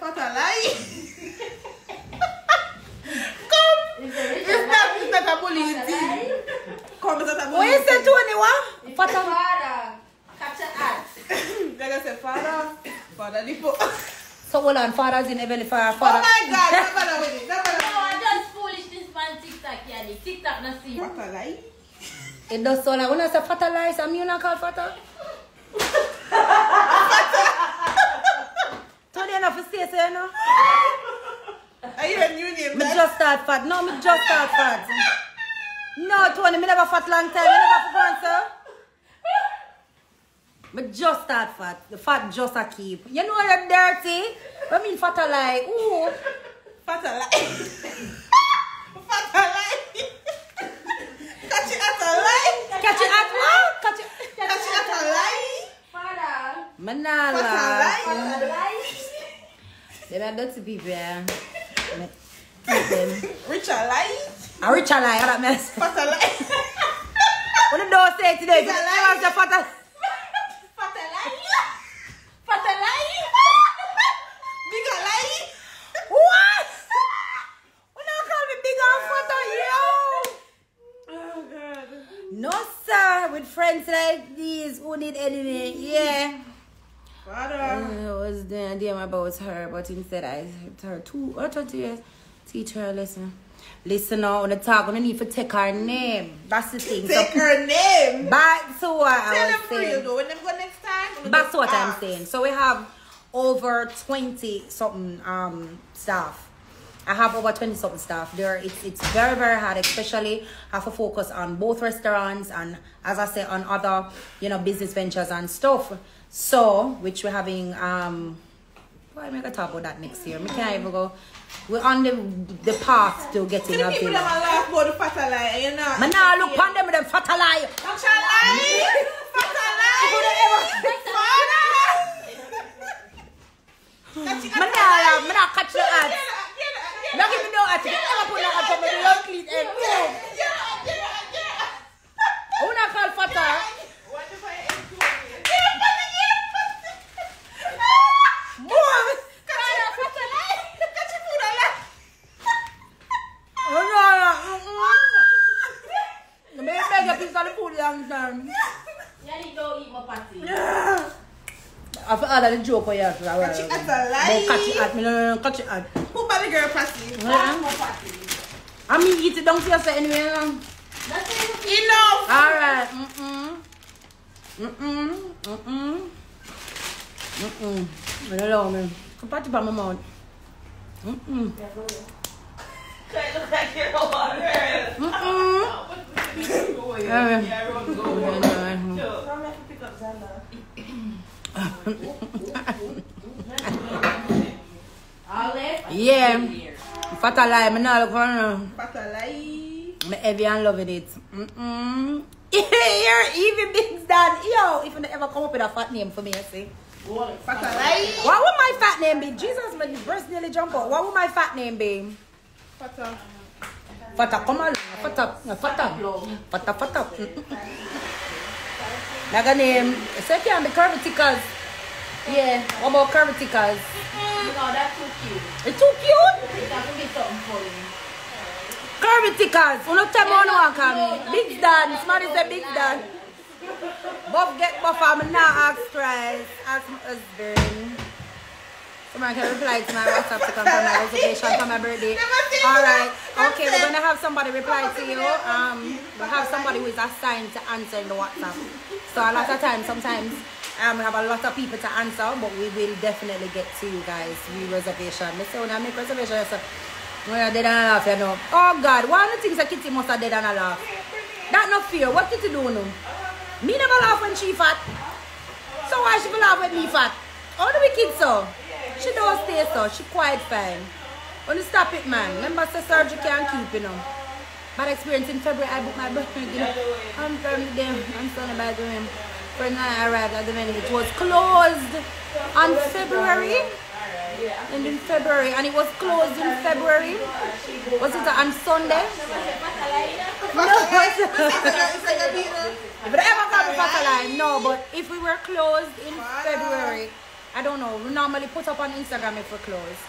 Fata lie. Come. It's not, it's not a bullying thing. Come, it's not a What you bullying say, thing. Tony? What? Fata. Father, capture art. They're gonna say, Father, Father, Lipo. So hold on, father's in heavenly fire. Oh my God, don't bother with it. Don't No, bother I just foolishness man TikTok, yani. TikTok not see. Fata lie. It does so like when I say fata lies, I'm you not called fata. Tony enough to say so, you know. Are you a new name? Me just start fat. No, me just start fat. No, Tony, me never fat long time. Me never fat sir. Me just start fat. The fat just a keep. You know you're dirty. I mean fat a lie. Ooh. Fata lie. Fata lie. Catch it at a lie. Catch it at what? Catch it. Catch it at a lie. Father, Me nah Fata lie. lie. father lie. They are dirty people, yeah. Me keep them. Rich a lie. A rich a lie, that mess. Fata lie. What the door say today? It's a lie. Because fat a- Fata lie. Fata lie. Big a lie. What? When you call me big and fat, yo. Oh God. No, sir. With friends like these who need enemy, yeah. Father. I was doing damn about her, but instead I helped her two or 20 years. Teach her a lesson. Listen now, on the talk, we need to take her name. That's the thing. Take so, her name. back to what Tell I them was saying. though. When them go next time. Back to what I'm saying. So we have over 20 something um staff. I have over 20 something staff there. It's it's very, very hard, especially have to focus on both restaurants and as I say on other, you know, business ventures and stuff. So which we're having um why am I gonna talk about that next year? We can't even go we're on the the path to getting a people villa. that laugh about the fata lie, you know. Man, now look on them with them fat lie. Fata lie. Fata lie. Man, now, man, now catch the ads. Now give me no ads. Never put no ads on me. Don't clean it. Who not call fatter? Boy. Oh, no, no. Mm-mm. Me beg you, please, the food long time. Yani don't eat my patty. After all of the joke we have, I will. Catch it at a lie. Don't catch it at me. No, no, no, catch it at. Who bad the girl passing? Yeah. My patty. I mean, eat it down to yourself anyway. you. That's it. Enough. Alright. Mm-mm. Mm-mm. Mm-mm. Mm-mm. I don't know, man. Come pat it on my mouth. Mm-mm. Look like you're a water. Mm-mm. Yeah, yeah. Olive. Yeah. Fat a lie, me not look for no. Fata lie. Me heavy and loving it. Mm-mm. You're even big dad. Yo, if you ever come up with a fat name for me, I say. What would my fat name be? Jesus, my breast nearly jump out. What would my fat name be? Fata. Fata, come on. Fata, fata. Fata, fata. Like a name. So it can be curvy tickers. Yeah. What about curvy tickers? No, that's too cute. It's too cute. Has to be something for you. Curvy tickers. You know, tell me one one call me. Big dad. Somebody say big dad. Buff get buff. I'm not ask twice. Ask my husband. Someone can reply to my WhatsApp to confirm my reservation for my birthday. All right. Okay, we're gonna have somebody reply to you. Um, we have somebody who is assigned to answer in the WhatsApp. So a lot of times, sometimes um, we have a lot of people to answer, but we will definitely get to you guys. We reservation. Let's say when I make reservation, so when I dead and laugh, you know. Oh God, one of the things that Kitty must have dead and laugh. That no fear. What Kitty do no? Me never laugh when she fat. So why she will laugh when me fat? How do we kid so? She don't stay so. She quite fine. Only stop it, man. Remember, say surgery can't keep, you know. Bad experience in February, I booked my birthday. You know. I'm from them. I'm son about doing. When I arrived at the venue, it was closed on February. And in February, and it was closed in February. Was it on Sunday? No, but if we were closed in February I don't know. We normally put up on Instagram if we're closed.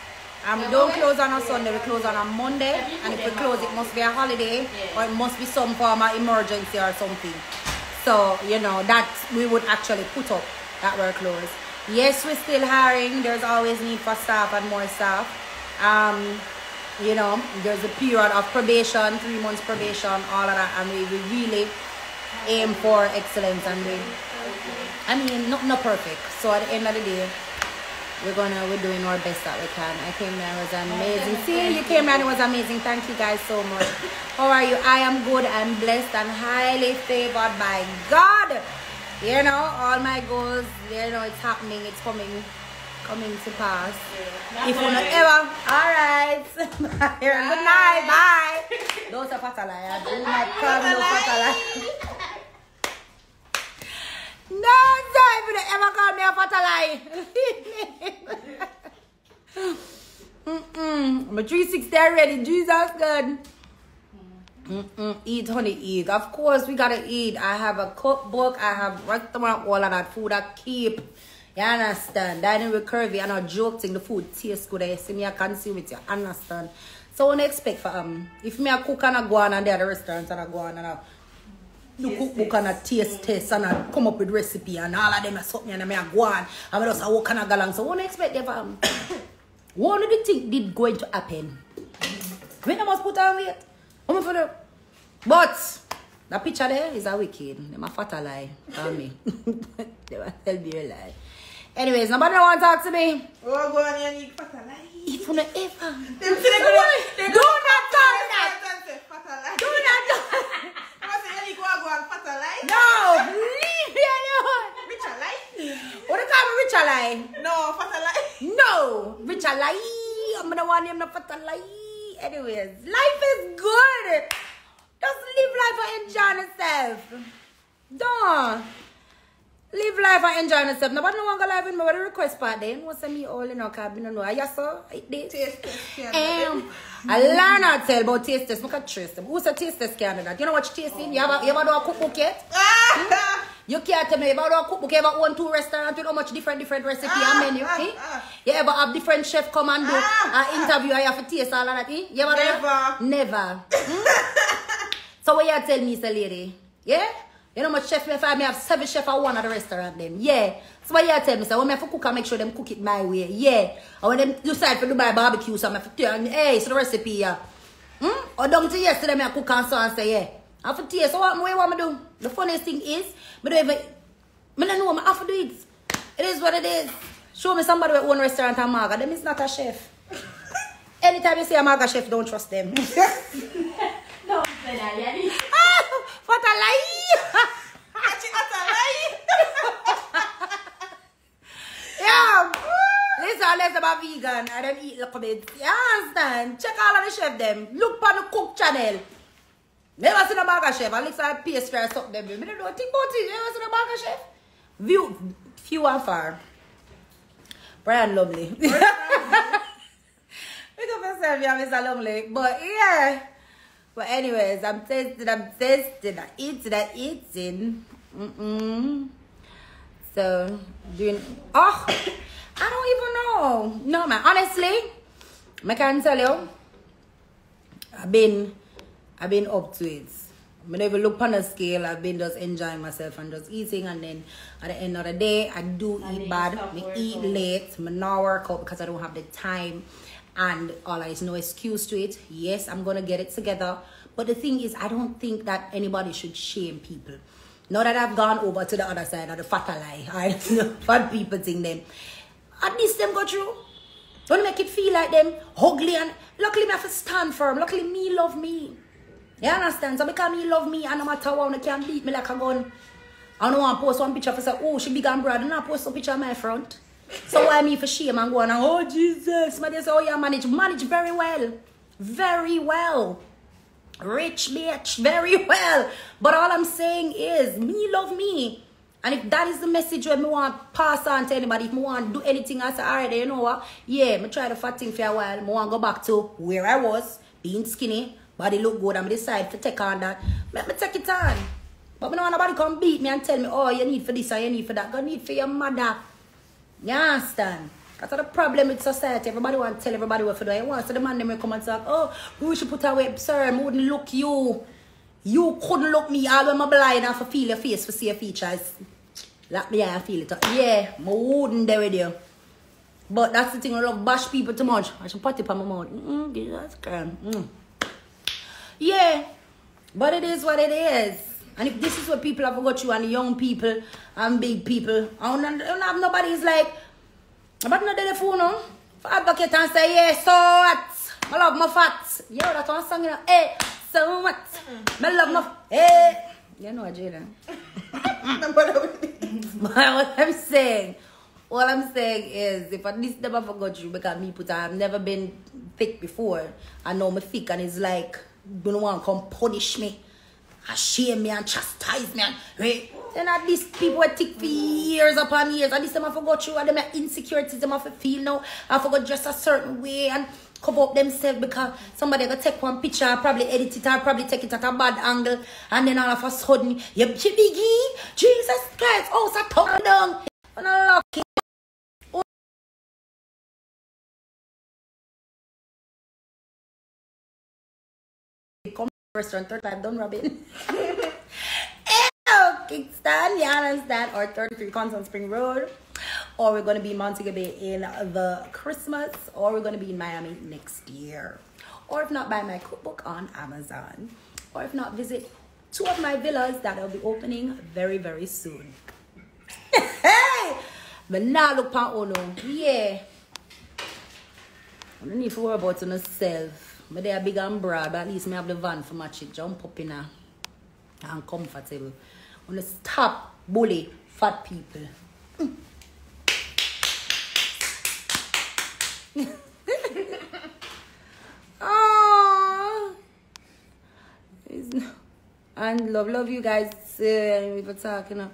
Um, we don't close on a Sunday, we close on a Monday. And if we close, it must be a holiday or it must be some form of emergency or something. So, you know, that we would actually put up that we're closed. Yes, we're still hiring. There's always need for staff and more staff. Um, you know, there's a period of probation, three months probation, all of that. And we, we really aim for excellence and we, I mean, not, not perfect. So at the end of the day, we're gonna we're doing our best that we can. I came there, it was amazing. See, you came there, it was amazing. Thank you guys so much. How are you? I am good i'm blessed and highly favored by God. You know, all my goals, you know, it's happening, it's coming, coming to pass. If you not ever, all right. Good night, bye. Those are fatalaya. Do no fatalaya. No, sir, if ever call me a fatalaya. Mm-mm. My 360 already, Jesus God. Mm-mm. Eat, honey, eat. Of course, we gotta eat. I have a cookbook. I have restaurant, all of that food I keep. You understand? Dining with curvy. I'm not joking. The food tastes good. I see me, I consume it. You understand? So, what I expect for um, if me a cook and I go on and there the restaurants and I go on and I do cookbook and I taste test and I come up with recipe and all of them are something and I go on and I just I walk and I go along. So, what I expect for um, one of the things did going to happen. When I must put on weight. I'm for the but that picture there is a wicked. Them a fat a lie. For me. they will tell me a lie. Anyways, nobody want to talk to me. Oh, go on, you need fatalai. If you not ever. Them say they go they Do not tell me that. Fatalai. Do not tell I say need go go. No, leave me alone. Rich alai. What do you call me rich a lie? No, fatalai. No, rich a lie. I'm gonna want him to fat a lie. Anyways, life is good. Just live life and enjoy yourself. Don't. Live life and enjoy yourself. Nobody no want to live with me with request part then. What's me all in our cabin? No, I just saw it did. Taste test. Um, I learn how to tell about taste test. Look at trace them. Who's a taste test candidate? You know what you tasting? You ever, you ever do a cookbook yet? Ah! You can't tell me about a cookbook. You ever own two restaurants with how much different different recipe Ah, and menu? ah, eh? ah. You ever have different chef come and do Ah, an interview and you have to taste all of that? Eh? You ever? Never. Never. Hmm? so what you tell me, is lady? Yeah? You know much chef me have? Me have seven chef at one at the restaurant them. Yeah. So what you tell me? So when me have to cook, I make sure them cook it my way. Yeah. And when them decide for Dubai barbecue, so I have to them, hey, so the recipe, yeah. Hmm? Or down to yesterday, me I cook and so and say, yeah. I have to taste. So what, what me do? The funniest thing is, me don't even, me don't know I have to do it. It is what it is. Show me somebody with one restaurant and Marga. Them is not a chef. Anytime you say a Marga chef, don't trust them. No, what a lie! Catch it at a lie. yeah. Listen, let's about vegan and them eat little bit. You understand? Check all of the chef them. Look on the cook channel. Never seen a burger chef. I At least I pastry or something. Me don't know think about it. Never seen a burger chef. View, few and far. Brian Lovely. Pick up yourself, yeah, Mr. Lovely. But yeah. But anyways, I'm tasting, I'm tasting, I'm eating, I'm eating. Mm-mm. So, doing, oh, I don't even know. No, man, honestly, I can tell you, I've been, I've been up to it. I never look on the scale, I've been just enjoying myself and just eating and then at the end of the day, I do And eat bad. I eat late, I not work out because I don't have the time and all is no excuse to it. Yes, I'm gonna get it together. But the thing is, I don't think that anybody should shame people. Now that I've gone over to the other side of the fat lie, I fat people think them. At least them go through. Don't make it feel like them ugly and luckily me have to stand firm. Luckily me love me. You understand? So because me love me and no matter what, you can beat me like a gun. I don't want to post one picture for say, oh, she big and broad. I don't post a picture of my front. So why me for shame and go on oh, Jesus. They say, oh, yeah, manage. Manage very well. Very well. Rich bitch, very well. But all I'm saying is, me love me. And if that is the message when me want pass on to anybody, if me want do anything, I say, alright, you know what? Yeah, me try the fat thing for a while. Me want go back to where I was, being skinny, body look good, me decide to take on that. Let me take it on. But me don't want nobody come beat me and tell me, oh, you need for this or you need for that. Go need for your mother. You understand? That's the problem with society. Everybody want to tell everybody what to do. Want so the man them will come and talk, oh, we should put away, sir, I wouldn't look you. You couldn't look me all when my blind and for feel your face for see your features. Like me, I feel it. Yeah, I wouldn't there with you. But that's the thing, I love bash people too much. I should put it on my mouth. Mm, Christ. Mm. Yeah, but it is what it is. And if this is what people have got you and young people and big people, I don't, I don't have nobody's like, but no telephone, no? For advocate and say, yeah, so what? I love my fat. Yo, that's one song, you know. Hey, so what? I love my, hey. You know, Jada. but what I'm saying, all I'm saying is, if at least never forgot you, because me put I've never been thick before. I know me thick and it's like, you don't want to come punish me, shame me and chastise me and, right? Then at least people were thick for years upon years. At least them I forgot you and them insecurities them have to feel now. I forgot just a certain way and cover up themselves because somebody gonna take one picture, probably edit it or probably take it at a bad angle, and then all of a sudden, you biggie, Jesus Christ, oh, so turn down. And I love restaurant third time, don't rub it. Kingston, you understand? Or 33 Constant Spring Road. Or we're going to be in Montego Bay in the Christmas. Or we're going to be in Miami next year. Or if not, buy my cookbook on Amazon. Or if not, visit two of my villas that will be opening very, very soon. hey! But now look pa Ono. Yeah. I don't need to worry about myself. But they are big and broad, but at least me have the van for match it. Jump up in a and comfortable. Want to stop bully fat people. oh, and love, love you guys. Uh, we were talking. Uh,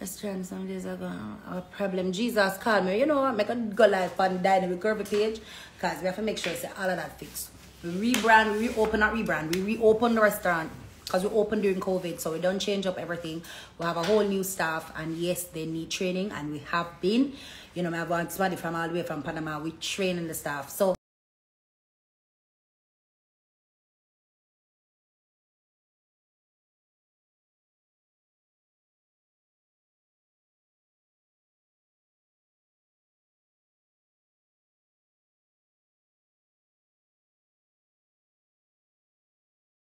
restaurant some days ago. Our problem. Jesus called me. You know what? Make a go live on Dynamic Curvy page. Because we have to make sure say all of that fixed. Rebrand, we reopen, not rebrand. We reopen the restaurant because we opened during COVID, so we don't change up everything. We have a whole new staff, and yes, they need training, and we have been. You know, my have somebody from all the way from Panama. We training the staff, so.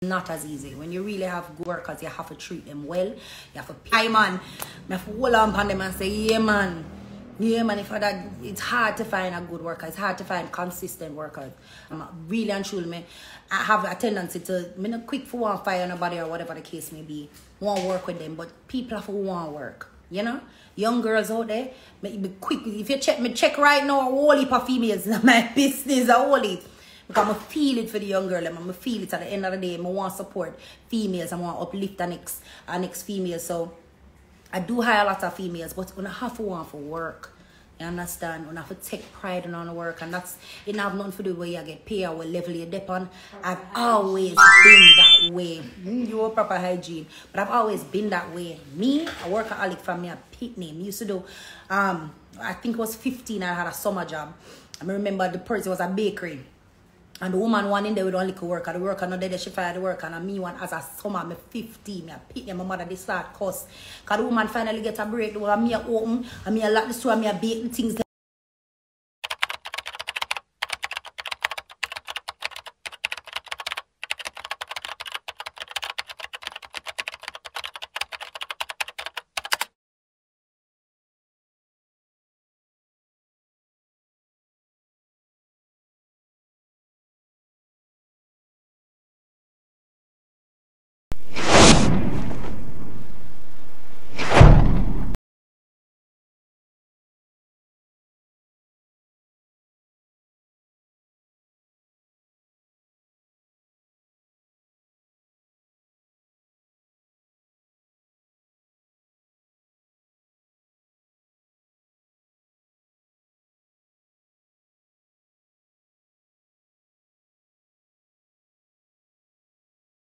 Not as easy. When you really have good workers, you have to treat them well. You have to pay man. You have to hold on them and say, yeah man. Yeah man, if I that it's hard to find a good worker. It's hard to find consistent workers. I'm really and truly me. I have a tendency to me not quick for one fire nobody or whatever the case may be. Won't work with them, but people have to want work. You know? Young girls out there, be quick. If you check me check right now, a whole heap of females my business, a whole heap. Because I feel it for the young girl. I feel it at the end of the day. I want to support females. I want to uplift the next, the next female. So I do hire a lot of females, but I have to want for work. You understand? I have to take pride in the work, and that's it have nothing to do with you get paid or what level you dip on. I've always been that way. Mm, you are proper hygiene, but I've always been that way. Me, i a workaholic from me, a pit name. Used to do, um, I think it was 15. I had a summer job. I remember the person was a bakery. And the woman one in there with only work and the worker no day she fired the work and me one as a summer me 15 me I pick my mother they start cuss. Cause the woman finally get a break the me a open and me a lock the store me a bake the things